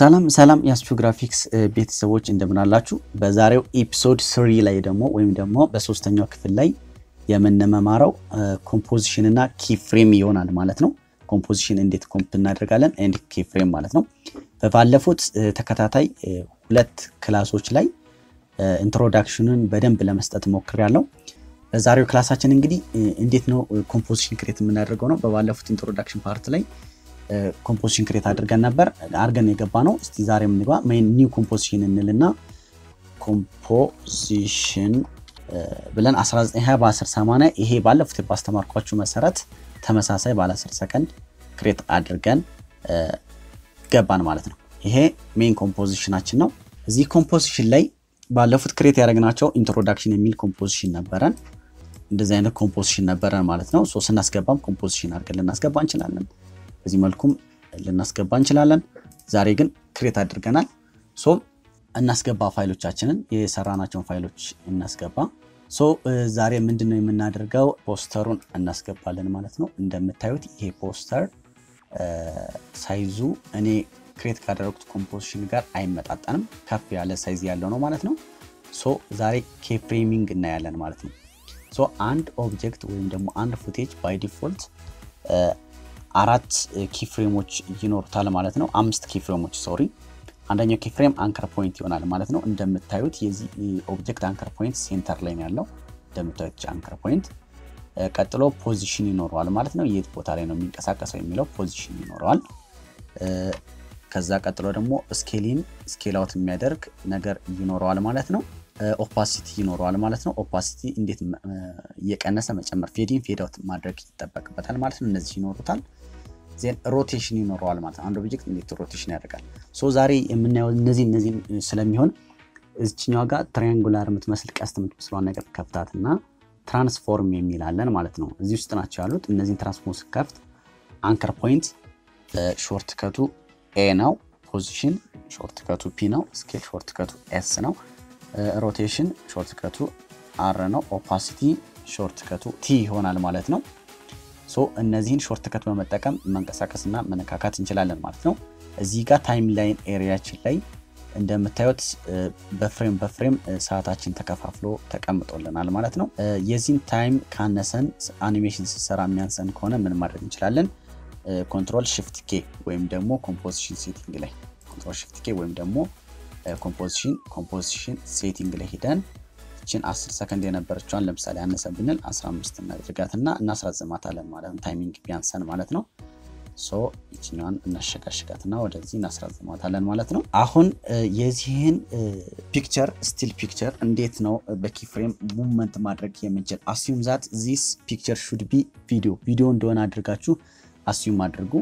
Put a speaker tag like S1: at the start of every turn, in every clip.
S1: ሰላም ሰላም የአስቹ ግራፊክስ ቤተሰቦች እንደምን አላችሁ? በዛሬው episode three ላይ ደግሞ ወይም ደግሞ በሶስተኛው ክፍል ላይ የምንማማረው composition እና keyframe ይሆናል ማለት ነው። composition እንዴት comp እናደርጋለን and keyframe ማለት ነው። በባለፉት ተከታታይ ሁለት class ኦች ላይ introduction ኑን በደንብ ለመስጠት ሞክሬያለሁ። በዛሬው class ኣችን እንግዲህ እንዴት ነው composition create የምናደርገው ነው። በባለፉት introduction part ላይ composition create አድርገን ነበር አድርገን የገባ ነው። እስቲ ዛሬ የምንገባ new composition እንልና composition ብለን 1920 በ1080 ይሄ ባለፉት ባስተማርኳችሁ መሰረት ተመሳሳይ ባለ 10 ሰከንድ create አድርገን ገባን ማለት ነው። ይሄ main composition ኣችን ነው። እዚህ composition ላይ ባለፉት create ያደረግናቸው introduction የሚል composition ነበረን። እንደዚህ አይነት composition ነበረን ማለት ነው። ስናስገባም composition አድርገን ልናስገባ እንችላለን። በዚህ መልኩም ልናስገባ እንችላለን። ዛሬ ግን create አድርገናል። so እናስገባ ፋይሎቻችንን የሰራናቸውን ፋይሎች እናስገባ። so ዛሬ ምንድን ነው የምናደርገው? ፖስተሩን እናስገባለን ማለት ነው። እንደምታዩት ይሄ ፖስተር size ኡ እኔ create ካደረግኩት composition ጋር አይመጣጠንም። ከፍ ያለ size ያለው ነው ማለት ነው። so ዛሬ keyframing እናያለን ማለት ነው። so አንድ object ወይም ደግሞ አንድ footage by default አራት keyframe ኦች ይኖሩታል ማለት ነው። አምስት keyframe ኦች sorry። አንደኛው keyframe anchor point ይሆናል ማለት ነው። እንደምታዩት የዚህ object anchor point center ላይ ነው ያለው። እንደምታዩት anchor point ቀጥሎ position ይኖረዋል ማለት ነው። የት ቦታ ላይ ነው የሚንቀሳቀሰው የሚለው position ይኖረዋል። ከዛ ቀጥሎ ደግሞ scale in scale out የሚያደርግ ነገር ይኖረዋል ማለት ነው። opacity ይኖረዋል ማለት ነው። opacity እንዴት እየቀነሰ መጨመር፣ fade in fade ማድረግ ይጠበቅበታል ማለት ነው። እነዚህ ይኖሩታል። then rotation ይኖረዋል ማለት ነው። አንድ object እንዴት rotation ያደርጋል። so ዛሬ የምናየው እነዚህ እነዚህ ስለሚሆን እዚችኛዋ ጋር triangular የምትመስል ቀስት የምትመስለዋን ነገር ከፍታት እና transform ይለናል ማለት ነው። እዚህ ውስጥ ናቸው ያሉት። እነዚህን transform ስከፍት anchor point shortcut ኡ A ነው። position short P ነው። scale shortcut ኡ S ነው። rotation shortcut ኡ R ነው። opacity shortcut ኡ T ይሆናል ማለት ነው። so እነዚህን shortcut በመጠቀም መንቀሳቀስና መነካካት እንችላለን ማለት ነው። እዚህ ጋር timeline area ኣችን ላይ እንደምታዩት በ frame በ frame ሰዓታችን ተከፋፍሎ ተቀምጦልናል ማለት ነው። የዚህን time ካነሰን አኒሜሽን ስሰራ የሚያንሰን ከሆነ ምን ማድረግ እንችላለን? control shift K ወይም ደግሞ composition setting ላይ control shift K ወይም ደግሞ composition composition setting ላይ ሄደን ይችን 10 ሰከንድ የነበረችዋን ለምሳሌ አነሰ ብንል 15 እናድርጋትና እናስረዝማታለን ማለት ነው። timing ቢያንሰን ማለት ነው። so ይችኛዋን እናሸጋሽጋትና ወደዚህ እናስረዝማታለን ማለት ነው። አሁን የዚህን picture still picture እንዴት ነው በ keyframe movement ማድረግ የምንችል? assume that this picture should be video ቪዲዮ እንደሆነ አድርጋችሁ assume አድርጉ።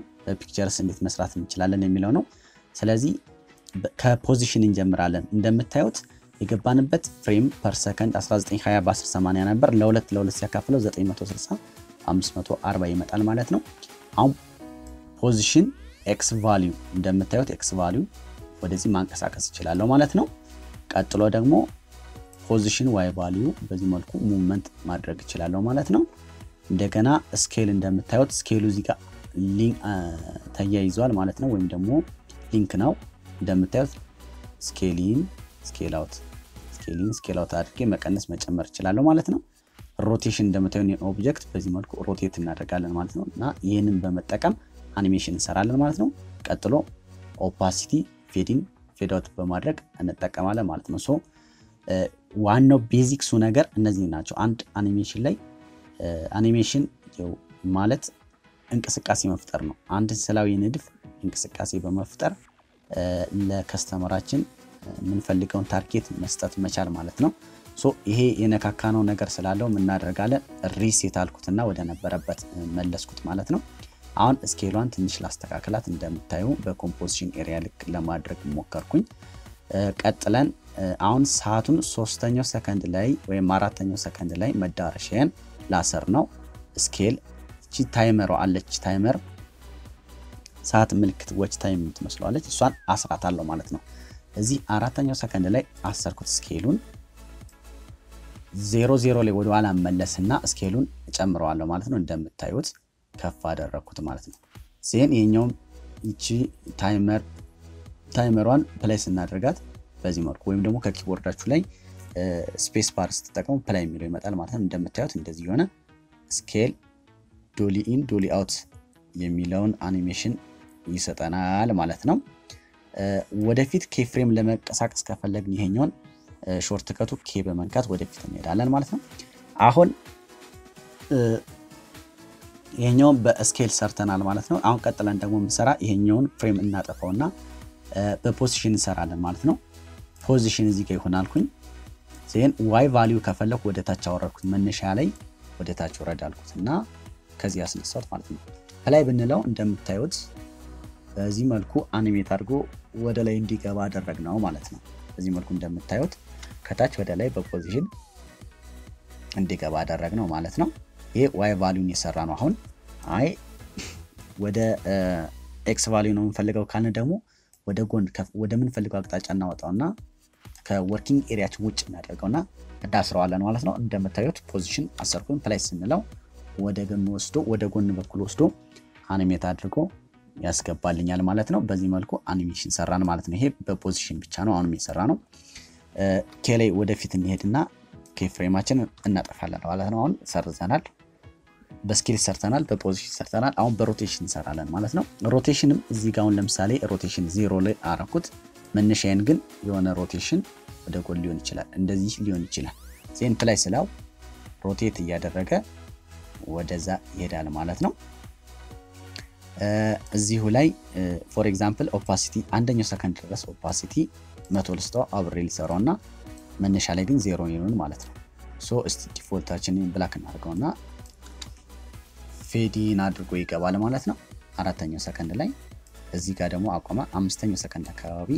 S1: pictures እንዴት መስራት እንችላለን የሚለው ነው። ስለዚህ ከ position እንጀምራለን። እንደምታዩት የገባንበት frame per second 1920 በ1080 ነበር። ለሁለት ለሁለት ሲያካፍለው 960 540 ይመጣል ማለት ነው። አሁን position X value እንደምታዩት X value ወደዚህ ማንቀሳቀስ ይችላለሁ ማለት ነው። ቀጥሎ ደግሞ position Y value በዚህ መልኩ movement ማድረግ ይችላለሁ ማለት ነው። እንደገና scale እንደምታዩት scale ኡ እዚህ ጋር ተያይዟል ማለት ነው፣ ወይም ደግሞ link ነው። እንደምታዩት scale in scale scale in scale አድርጌ መቀነስ መጨመር እችላለሁ ማለት ነው። rotation እንደምታዩት object በዚህ መልኩ rotate እናደርጋለን ማለት ነው እና ይህንን በመጠቀም አኒሜሽን እንሰራለን ማለት ነው። ቀጥሎ opacity fade in fade በማድረግ እንጠቀማለን ማለት ነው። so ዋናው basics ኡ ነገር እነዚህ ናቸው። አንድ አኒሜሽን ላይ አኒሜሽን ማለት እንቅስቃሴ መፍጠር ነው። አንድ ስዕላዊ ንድፍ እንቅስቃሴ በመፍጠር ለ customer ኣችን የምንፈልገውን target መስጠት መቻል ማለት ነው። so ይሄ የነካካነው ነገር ስላለው የምናደርጋለን reset አልኩትና ወደ ነበረበት መለስኩት ማለት ነው። አሁን scale ኧን ትንሽ ላስተካከላት። እንደምታዩ በ composition area ልክ ለማድረግ ሞከርኩኝ። ቀጥለን አሁን ሰዓቱን ሶስተኛው ሰከንድ ላይ ወይም አራተኛው ሰከንድ ላይ መዳረሻዬን ላሰር ነው። scale timer ኧ አለች timer ሰዓት ምልክት watch time የምትመስለዋለች እሷን አስራት አለው ማለት ነው። እዚህ አራተኛው ሰከንድ ላይ አሰርኩት scale ኡን ዜሮ ዜሮ ላይ ወደኋላ መለስና scale ኡን እጨምረዋለሁ ማለት ነው። እንደምታዩት ከፍ አደረግኩት ማለት ነው። then ይሄኛውም ይቺ timer timer ኧን play ስናደርጋት በዚህ መልኩ ወይም ደግሞ ከ keyboard ኣችሁ ላይ space bar ስትጠቀሙ play የሚለው ይመጣል ማለት ነው። እንደምታዩት እንደዚህ የሆነ scale dolly in dolly out የሚለውን አኒሜሽን ይሰጠናል ማለት ነው። ወደፊት keyframe ለመንቀሳቀስ ከፈለግን ይሄኛውን shortcut ኡ K በመንካት ወደፊት እንሄዳለን ማለት ነው። አሁን ይሄኛውን በ scale ሰርተናል ማለት ነው። አሁን ቀጥለን ደግሞ የምንሰራ ይሄኛውን frame እናጠፋውና በ position እንሰራለን ማለት ነው። position እዚህ ጋር ይሆን አልኩኝ። then Y value ከፈለኩ ወደ ታች አወረድኩት። መነሻ ላይ ወደ ታች ወረድ አልኩት እና ከዚህ ያስነሳሁት ማለት ነው። ከላይ ብንለው እንደምታዩት በዚህ መልኩ animate አድርጎ ወደ ላይ እንዲገባ አደረግ ነው ማለት ነው። በዚህ መልኩ እንደምታዩት ከታች ወደ ላይ በ position እንዲገባ አደረግ ነው ማለት ነው። ይሄ Y value ን የሰራ ነው። አሁን አይ ወደ X value ነው የምንፈልገው ካልን ደግሞ ወደ ጎን ወደምንፈልገው አቅጣጫ እናወጣውና ከ working area ኣችን ውጭ እናደርገውና እናስረዋለን ማለት ነው። እንደምታዩት position አሰርኩኝ play ስንለው ወደ ጎን ወስዶ ወደ ጎን በኩል ወስዶ animate አድርጎ ያስገባልኛል ማለት ነው። በዚህ መልኩ አኒሜሽን ሰራን ማለት ነው። ይሄ በ position ብቻ ነው አሁንም የሰራ ነው። ኬላይ ወደፊት እንሄድና keyframe ኣችን እናጠፋለን ማለት ነው። አሁን ሰርዘናል፣ በ scale ሰርተናል፣ በ position ሰርተናል። አሁን በ rotation እንሰራለን ማለት ነው። rotation ም እዚህ ጋር አሁን ለምሳሌ rotation ዜሮ ላይ አረኩት። መነሻዬን ግን የሆነ rotation ወደ ጎን ሊሆን ይችላል፣ እንደዚህ ሊሆን ይችላል። then play ስለው rotate እያደረገ ወደዛ ይሄዳል ማለት ነው። እዚሁ ላይ for example opacity አንደኛው ሰከንድ ድረስ opacity መቶ ልስተው አብሬ ሊሰራው እና መነሻ ላይ ግን ዜሮ ይሆን ማለት ነው። so እስቲ default ኣችንን black እናደርገውና fade in አድርጎ ይገባል ማለት ነው። አራተኛው ሰከንድ ላይ እዚህ ጋር ደግሞ አቆመ። አምስተኛው ሰከንድ አካባቢ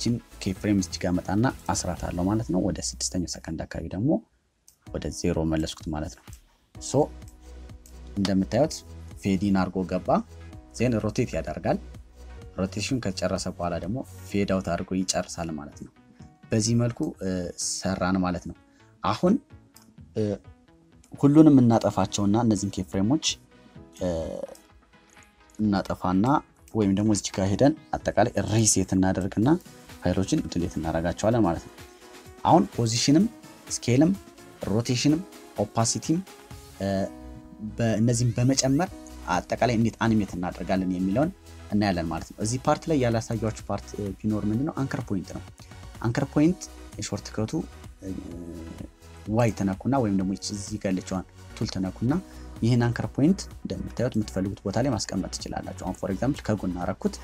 S1: ችን keyframe እዚህ ጋር መጣና አስራት አለው ማለት ነው። ወደ ስድስተኛው ሰከንድ አካባቢ ደግሞ ወደ ዜሮ መለስኩት ማለት ነው። so እንደምታዩት fade in አድርጎ ገባ። then rotate ያደርጋል። rotation ከጨረሰ በኋላ ደግሞ fade out አድርጎ ይጨርሳል ማለት ነው። በዚህ መልኩ ሰራን ማለት ነው። አሁን ሁሉንም እናጠፋቸውና እነዚህን keyframe ኦች እናጠፋና ወይም ደግሞ እዚህ ጋር ሄደን አጠቃላይ reset እናደርግና ፋይሎችን delete እናደርጋቸዋለን ማለት ነው። አሁን ፖዚሽንም፣ ስኬልም፣ ሮቴሽንም፣ ኦፓሲቲም እነዚህም በመጨመር አጠቃላይ እንዴት animate እናደርጋለን የሚለውን እናያለን ማለት ነው። እዚህ part ላይ ያላሳያችሁ part ቢኖር ምንድነው anchor point ነው። anchor point የ shortcut ኡ Y ተነኩና ወይም ደግሞ እዚህ ጋር ያለችዋን tool ተነኩና ይህን anchor point እንደምታዩት የምትፈልጉት ቦታ ላይ ማስቀመጥ ትችላላችሁ። አሁን for example ከጎን አረኩት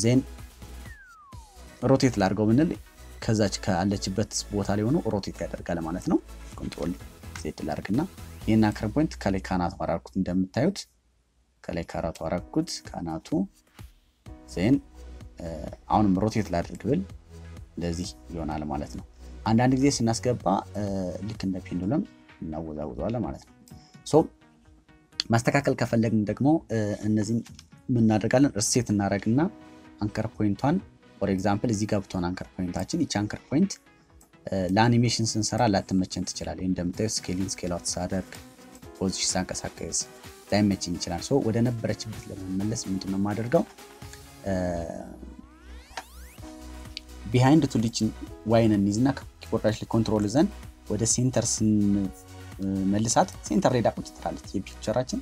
S1: then rotate ላድርገው ብንል ከዛች ካለችበት ቦታ ላይ ሆኖ rotate ያደርጋል ማለት ነው። control Z ላድርግና ይህን anchor point ከላይ ካናቱ አራርኩት እንደምታዩት ከላይ ካናቱ አራርኩት ካናቱ then አሁንም rotate ላድርግ ብል እንደዚህ ይሆናል ማለት ነው። አንዳንድ ጊዜ ስናስገባ ልክ እንደ ፔንዱለም እናወዛውዘዋለን ማለት ነው። so ማስተካከል ከፈለግን ደግሞ እነዚህን የምናደርጋለን ርሴት እናደረግና አንከር ፖይንቷን ፎር ኤግዛምፕል እዚህ ብትሆን አንከር ፖይንታችን ይቺ አንከር ፖይንት ለአኒሜሽን ስንሰራ ላትመቸን ትችላል። እንደምታዩ ስኬሊን ስኬል አውት ሳደርግ ፖዚሽን ሳንቀሳቀስ ላይመችኝ ይችላል። ሶ ወደ ነበረችበት ለመመለስ ምንድነው የማደርገው ቢሃይንድ ቱሊችን ዋይን ከኪቦርዳች ላይ ኮንትሮል ዘን ወደ center ስንመልሳት center ሌዳ ቁጭ ትላለች። የ picture ኣችን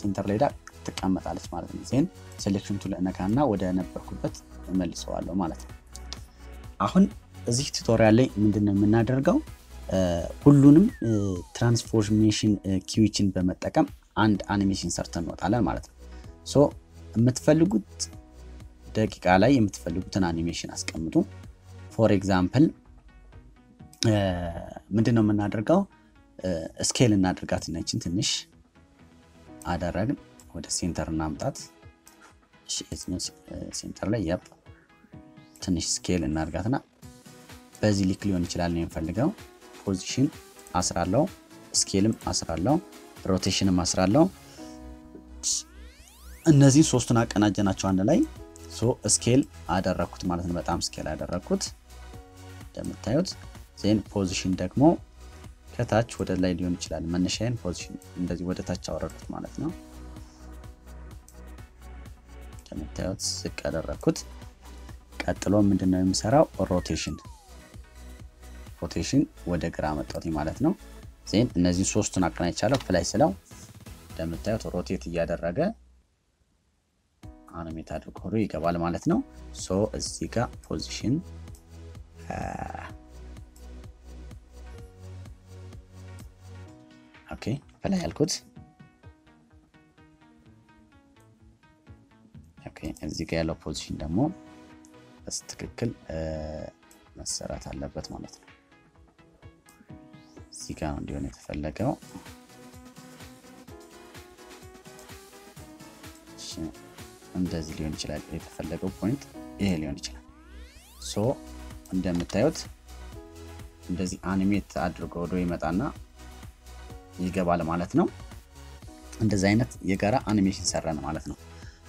S1: center ሌዳ ትቀመጣለች ማለት ነው። then selection tool እነካና ወደ ነበርኩበት እመልሰዋለሁ ማለት ነው። አሁን እዚህ tutorial ላይ ምንድነው የምናደርገው ሁሉንም transformation key ዎችን በመጠቀም አንድ አኒሜሽን ሰርተን እንወጣለን ማለት ነው። so የምትፈልጉት ደቂቃ ላይ የምትፈልጉትን አኒሜሽን አስቀምጡ። for example ምንድን የምናደርገው? scale እናድርጋት ነችን ትንሽ አደረግን፣ ወደ center እናምጣት። center ላይ ያብ ትንሽ scale እናድርጋትና በዚህ ልክ ሊሆን ይችላል የምፈልገው። position አስራለው፣ scale ም አስራለው፣ rotation ም አስራለው። እነዚህን ሶስቱን አቀናጀናቸው አንድ ላይ scale አደረግኩት ማለት ነው። በጣም scale አደረግኩት እንደምታዩት። then position ደግሞ ከታች ወደ ላይ ሊሆን ይችላል። መነሻዬን position እንደዚህ ወደ ታች አወረድኩት ማለት ነው። እንደምታዩት ዝቅ ያደረግኩት። ቀጥሎ ምንድን ነው የምሰራው? rotation rotation ወደ ግራ መጣት ማለት ነው። then እነዚህን ሶስቱን አቀናጅቻለሁ። play ስለው እንደምታዩት rotate እያደረገ animate አድርጎ ይገባል ማለት ነው። so እዚህ ጋር position okay play ያልኩት እዚህ ጋር ያለው position ደግሞ በትክክል መሰራት አለበት ማለት ነው። እዚህ ጋር እንዲሆን የተፈለገው። እንደዚህ ሊሆን ይችላል። የተፈለገው point ይሄ ሊሆን ይችላል። so እንደምታዩት እንደዚህ animate አድርጎ ወዶ ይመጣና ይገባል ማለት ነው። እንደዚህ አይነት የጋራ አኒሜሽን ሰራን ማለት ነው።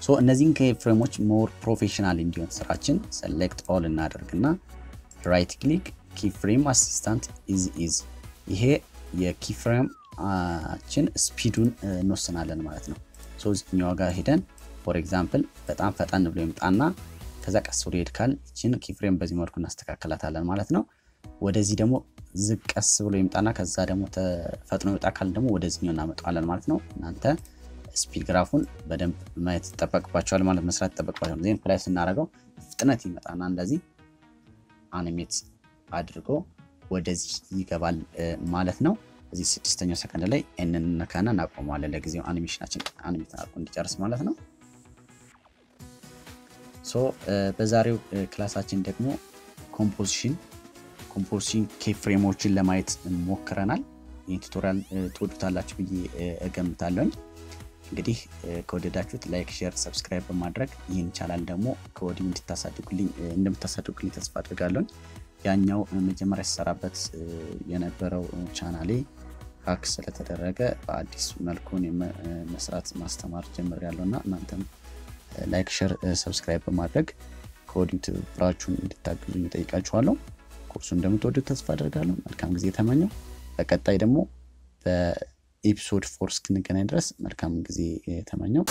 S1: so እነዚህን keyframe ኦች more professional እንዲሆን ስራችን select all እናደርግና right click keyframe assistant easy ease ይሄ የ keyframe ኣችን speed ኡን እንወስናለን ማለት ነው። so እዚህኛው ጋር ሄደን for example በጣም ፈጠን ብሎ ይምጣና ከዛ ቀስ ብሎ ይሄድ ካልን ይችን keyframe በዚህ መልኩ እናስተካከላታለን ማለት ነው። ወደዚህ ደግሞ ዝቅ ቀስ ብሎ ይምጣና ከዛ ደግሞ ፈጥኖ ይወጣ ካል ደግሞ ወደዚህኛው እናመጣዋለን ማለት ነው። እናንተ speed graph ኡን በደንብ ማየት ይጠበቅባቸዋል ማለት መስራት ይጠበቅባቸዋል። then play ስናደርገው ፍጥነት ይመጣና እንደዚህ animate አድርጎ ወደዚህ ይገባል ማለት ነው። እዚህ ስድስተኛው ሰከንድ ላይ እንነካና እናቆመዋለን። ለጊዜው animation ኣችን animate አድርጎ እንዲጨርስ ማለት ነው። so በዛሬው ክላሳችን ደግሞ composition composition keyframe ኦችን ለማየት ሞክረናል። ይህ tutorial ትወዱታላችሁ ብዬ እገምታለሁኝ። እንግዲህ ከወደዳችሁት like፣ share፣ subscribe በማድረግ ይህን ቻናል ደግሞ ከወዲሁ እንድታሳድጉልኝ እንደምታሳድጉልኝ ተስፋ አድርጋለሁኝ። ያኛው መጀመሪያ ሲሰራበት የነበረው channel ኤ hack ስለተደረገ በአዲስ መልኩን መስራት ማስተማር ጀምሬያለሁ እና እናንተም like፣ share፣ subscribe በማድረግ ከወዲሁ ትብብራችሁን እንድታግዙኝ እጠይቃችኋለሁ። ኮርሱ እንደምትወዱት ተስፋ አድርጋለሁ። መልካም ጊዜ ተመኘሁ። በቀጣይ ደግሞ በ episode four እስክንገናኝ ድረስ መልካም ጊዜ ተመኘሁ።